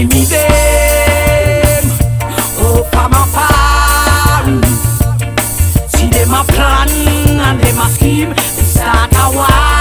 enemy them. Oh, see them a plan and them a scheme. Start a war.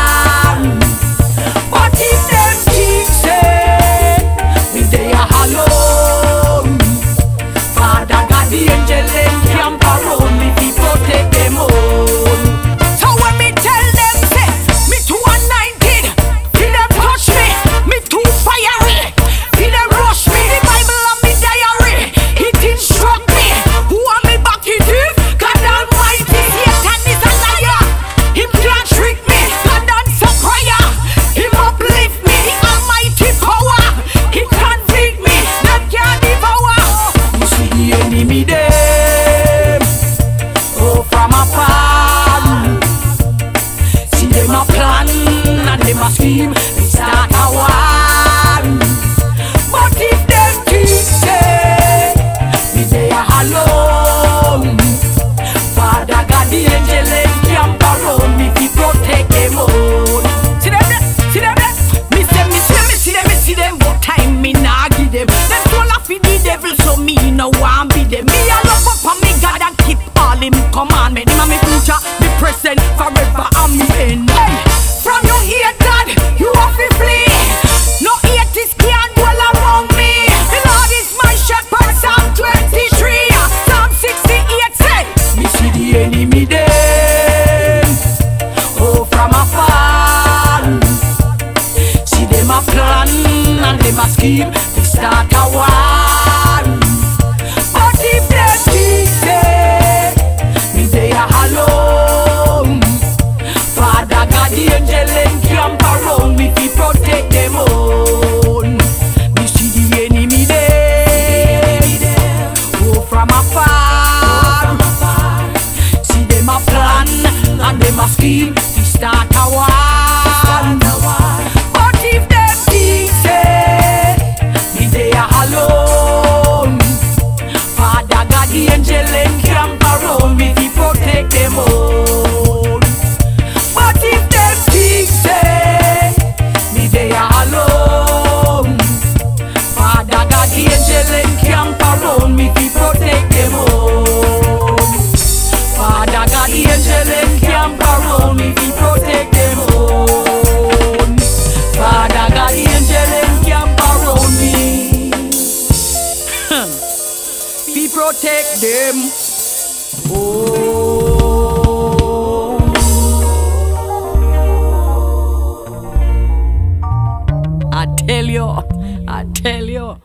be the devil, so me no want be the Me a love up on me God and keep all him commandment. Him a me future, me present, forever amen. Hey, from your here, God, you have to flee. No atheist can dwell around me. The Lord is my shepherd, Psalm 23, Psalm 68 say, me see the enemy them. Oh, from afar, see them a plan and them a scheme. protect them. Oh. I tell you, I tell you.